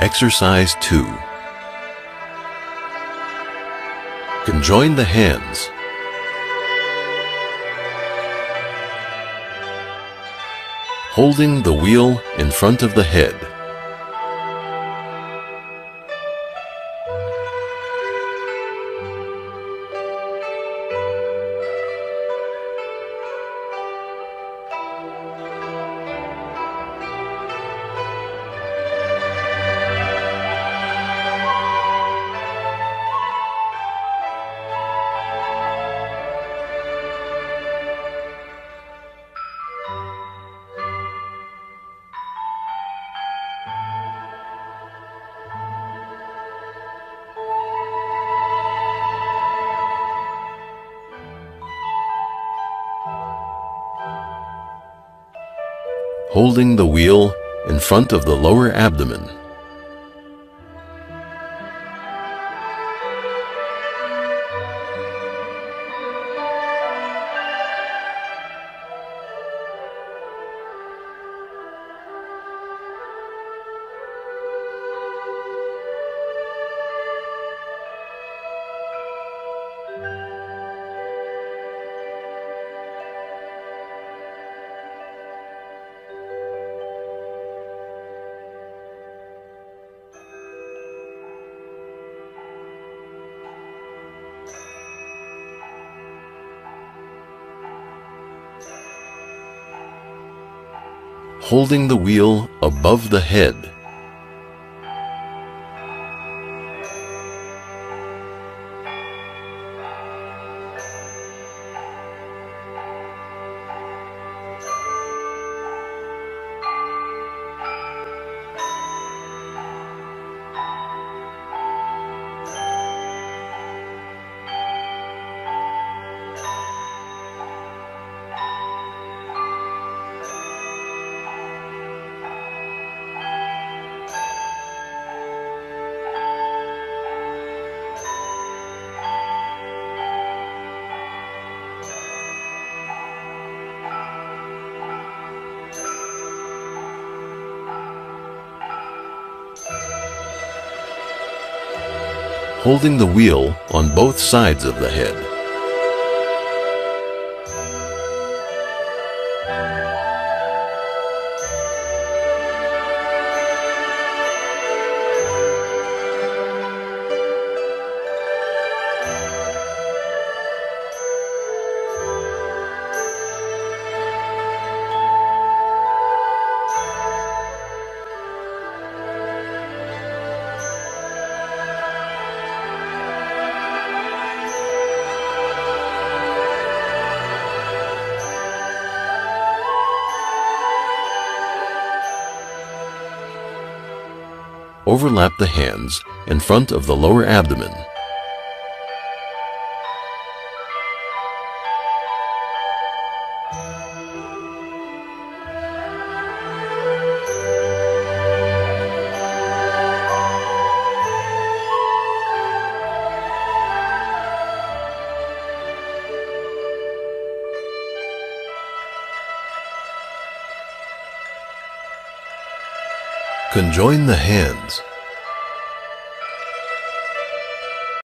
Exercise 2. Conjoin the hands. Holding the wheel in front of the head. Holding the wheel in front of the lower abdomen. Holding the wheel above the head. Holding the wheel on both sides of the head. Overlap the hands in front of the lower abdomen. Conjoin the hands